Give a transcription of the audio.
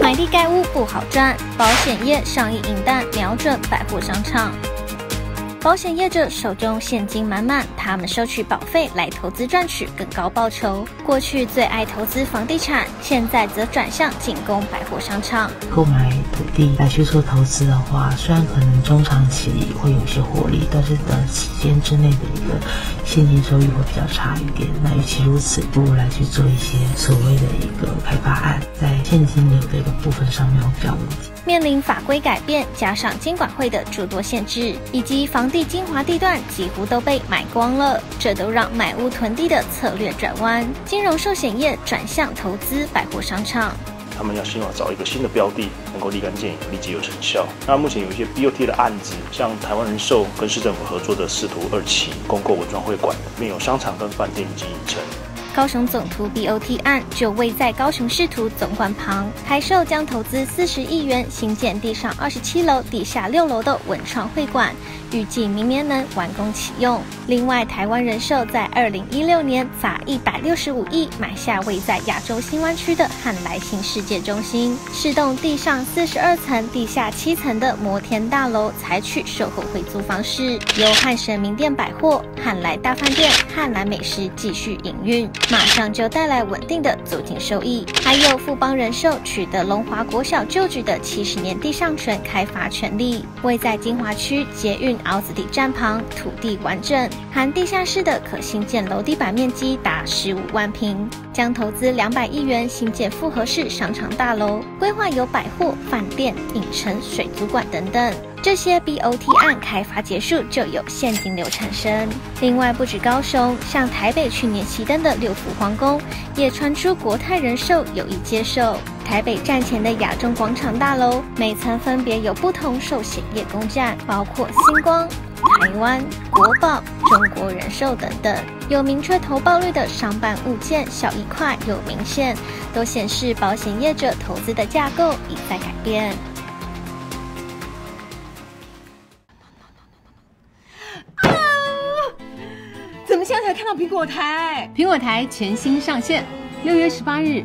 买地盖屋不好赚，保险业上亿银弹瞄准百货商场。保险业者手中现金满满，他们收取保费来投资赚取更高报酬。过去最爱投资房地产，现在则转向进攻百货商场。购买土地来去做投资的话，虽然可能中长期会有一些获利，但是短期间之内的一个现金收益会比较差一点。那与其如此，不如来去做一些所谓的一个开发案，在现金流的一个部分上面会比较稳健。面临法规改变，加上监管会的诸多限制，以及房地精华地段几乎都被买光了，这都让买屋囤地的策略转弯。金融寿险业转向投资百货商场，他们要希望找一个新的标的，能够立竿见影，立即有成效。那目前有一些 BOT 的案子，像台湾人寿跟市政府合作的视图二期公购文创会馆，面有商场跟饭店已经已成。高雄总图 BOT 案就位在高雄市图总馆旁，台售将投资四十亿元新建地上二十七楼、地下六楼的文创会馆，预计明年能完工启用。另外，台湾人寿在二零一六年砸一百六十五亿买下位在亚洲新湾区的汉来新世界中心，是栋地上四十二层、地下七层的摩天大楼，采取售后回租方式，由汉神名店百货、汉来大饭店、汉来美食继续营运。马上就带来稳定的租金收益，还有富邦人寿取得龙华国小旧址的七十年地上权开发权利，位在金华区捷运凹子底站旁，土地完整，含地下室的可新建楼地板面积达十五万平，将投资两百亿元新建复合式商场大楼，规划有百货、饭店、影城、水族馆等等。这些 BOT 案开发结束，就有现金流产生。另外，不止高雄，像台北去年熄灯的六福皇宫，也传出国泰人寿有意接手。台北站前的亚中广场大楼，每层分别有不同寿险业公站，包括星光、台湾、国宝、中国人寿等等。有明确投报率的商办物件，小一块有明显，都显示保险业者投资的架构已在改变。才看到苹果台？苹果台全新上线，六月十八日